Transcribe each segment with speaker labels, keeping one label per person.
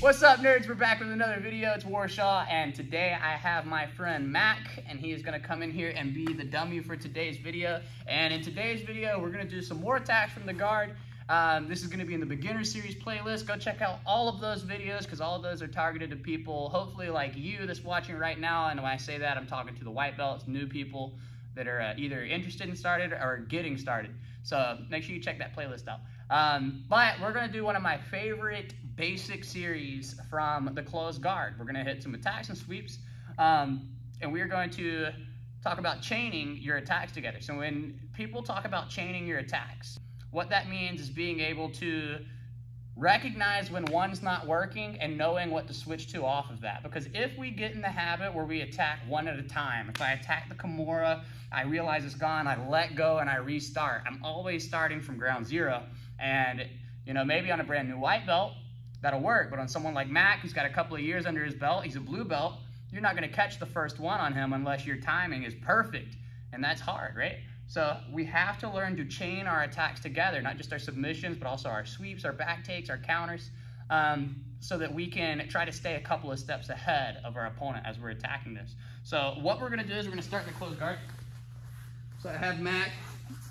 Speaker 1: What's up, nerds? We're back with another video. It's Warshaw, and today I have my friend Mac, and he is going to come in here and be the dummy for today's video. And in today's video, we're going to do some more attacks from the guard. Um, this is going to be in the beginner series playlist. Go check out all of those videos because all of those are targeted to people, hopefully like you that's watching right now. And when I say that, I'm talking to the white belts, new people that are uh, either interested in started or getting started. So make sure you check that playlist out. Um, but we're going to do one of my favorite basic series from the closed guard. We're going to hit some attacks and sweeps. Um, and we're going to talk about chaining your attacks together. So when people talk about chaining your attacks, what that means is being able to recognize when one's not working and knowing what to switch to off of that. Because if we get in the habit where we attack one at a time, if I attack the Kimura, I realize it's gone, I let go and I restart. I'm always starting from ground zero. And, you know, maybe on a brand new white belt, that'll work. But on someone like Mac, who's got a couple of years under his belt, he's a blue belt, you're not gonna catch the first one on him unless your timing is perfect. And that's hard, right? So we have to learn to chain our attacks together, not just our submissions, but also our sweeps, our back takes, our counters, um, so that we can try to stay a couple of steps ahead of our opponent as we're attacking this. So what we're gonna do is we're gonna start in the closed guard. So I have Mac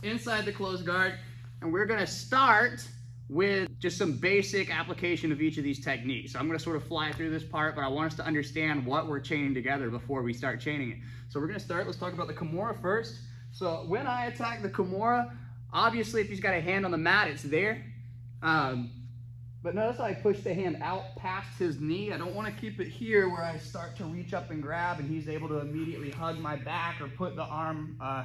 Speaker 1: inside the closed guard, and we're gonna start with just some basic application of each of these techniques. So I'm gonna sort of fly through this part, but I want us to understand what we're chaining together before we start chaining it. So we're gonna start, let's talk about the Kimura first. So when I attack the Kimura, obviously if he's got a hand on the mat, it's there. Um, but notice I push the hand out past his knee. I don't want to keep it here where I start to reach up and grab and he's able to immediately hug my back or put the arm uh,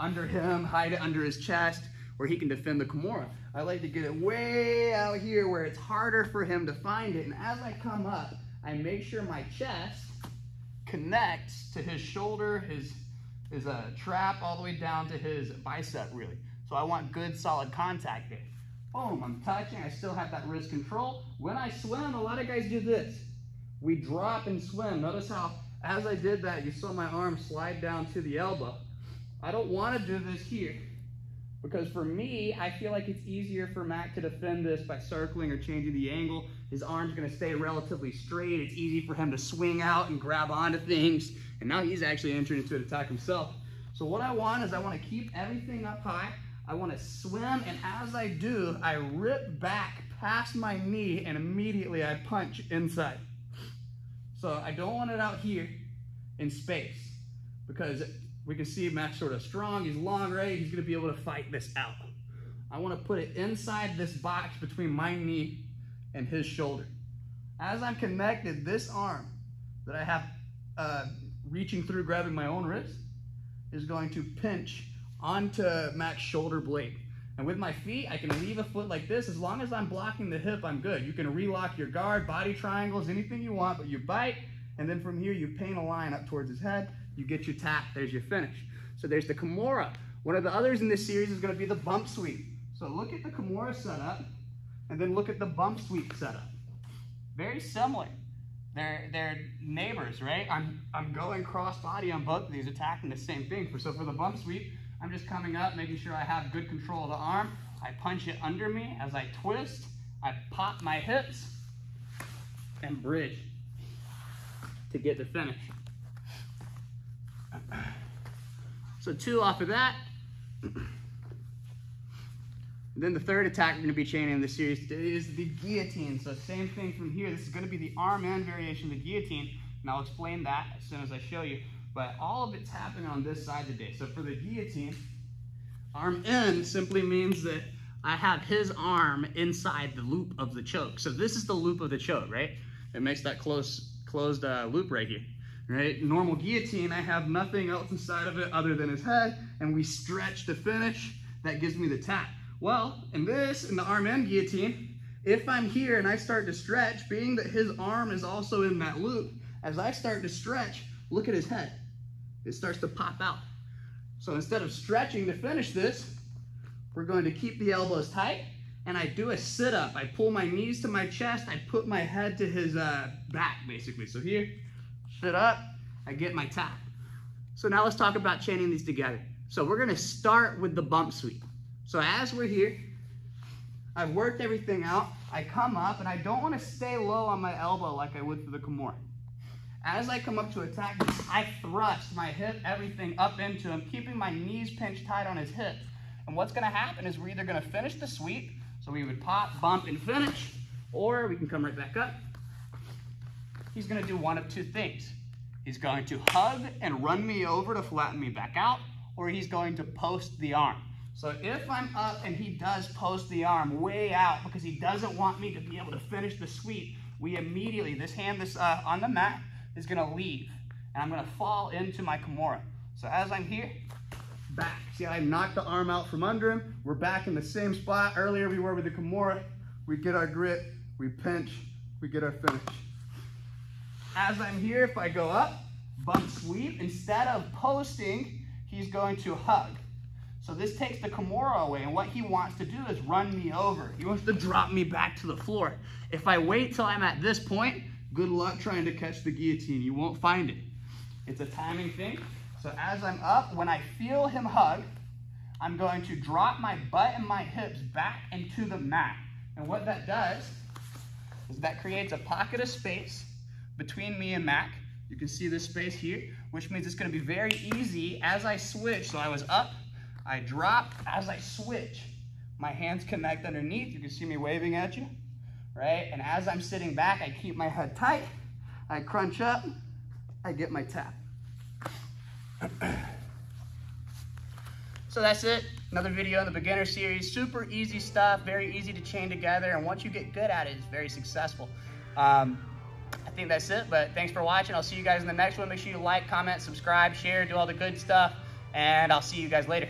Speaker 1: under him, hide it under his chest where he can defend the Kimura. I like to get it way out here where it's harder for him to find it. And as I come up, I make sure my chest connects to his shoulder, his is a uh, trap all the way down to his bicep really. So I want good solid contact there. Boom, I'm touching, I still have that wrist control. When I swim, a lot of guys do this. We drop and swim. Notice how, as I did that, you saw my arm slide down to the elbow. I don't want to do this here. Because for me, I feel like it's easier for Mac to defend this by circling or changing the angle. His arm's gonna stay relatively straight. It's easy for him to swing out and grab onto things. And now he's actually entering into an attack himself. So what I want is I wanna keep everything up high. I wanna swim, and as I do, I rip back past my knee and immediately I punch inside. So I don't want it out here in space because we can see Mac's sort of strong, he's long, right? He's gonna be able to fight this out. I wanna put it inside this box between my knee and his shoulder. As I'm connected, this arm that I have uh, reaching through grabbing my own wrist is going to pinch onto Mac's shoulder blade. And with my feet, I can leave a foot like this. As long as I'm blocking the hip, I'm good. You can relock your guard, body triangles, anything you want, but you bite, and then from here, you paint a line up towards his head. You get your tap, there's your finish. So there's the Kimura. One of the others in this series is gonna be the bump sweep. So look at the Kimura setup, and then look at the bump sweep setup. Very similar. They're, they're neighbors, right? I'm, I'm going cross body on both of these, attacking the same thing. So for the bump sweep, I'm just coming up, making sure I have good control of the arm. I punch it under me as I twist. I pop my hips and bridge to get the finish. So two off of that. then the third attack we're going to be chaining in the series is the guillotine. So same thing from here. This is going to be the arm in variation of the guillotine. And I'll explain that as soon as I show you. But all of it's happening on this side today. So for the guillotine, arm in simply means that I have his arm inside the loop of the choke. So this is the loop of the choke, right? It makes that close, closed uh, loop right here right? Normal guillotine, I have nothing else inside of it other than his head, and we stretch to finish. That gives me the tap. Well, in this, in the arm in guillotine, if I'm here and I start to stretch, being that his arm is also in that loop, as I start to stretch, look at his head. It starts to pop out. So instead of stretching to finish this, we're going to keep the elbows tight, and I do a sit-up. I pull my knees to my chest, I put my head to his uh, back, basically. So here, it up, I get my tap. So now let's talk about chaining these together. So we're gonna start with the bump sweep. So as we're here, I've worked everything out. I come up and I don't want to stay low on my elbow like I would for the Kimura. As I come up to attack, I thrust my hip, everything up into him, keeping my knees pinched tight on his hips. And what's gonna happen is we're either gonna finish the sweep, so we would pop, bump, and finish, or we can come right back up. He's gonna do one of two things. He's going to hug and run me over to flatten me back out, or he's going to post the arm. So if I'm up and he does post the arm way out because he doesn't want me to be able to finish the sweep, we immediately, this hand this uh, on the mat is gonna leave and I'm gonna fall into my Kimura. So as I'm here, back. See, I knocked the arm out from under him. We're back in the same spot. Earlier we were with the Kimura. We get our grip, we pinch, we get our finish. As I'm here, if I go up, bump sweep, instead of posting, he's going to hug. So this takes the Kimura away, and what he wants to do is run me over. He wants to drop me back to the floor. If I wait till I'm at this point, good luck trying to catch the guillotine. You won't find it. It's a timing thing. So as I'm up, when I feel him hug, I'm going to drop my butt and my hips back into the mat. And what that does is that creates a pocket of space between me and Mac. You can see this space here, which means it's gonna be very easy as I switch. So I was up, I drop, as I switch, my hands connect underneath. You can see me waving at you, right? And as I'm sitting back, I keep my head tight, I crunch up, I get my tap. So that's it. Another video in the beginner series. Super easy stuff, very easy to chain together. And once you get good at it, it's very successful. Um, I think that's it. But thanks for watching. I'll see you guys in the next one. Make sure you like, comment, subscribe, share, do all the good stuff. And I'll see you guys later.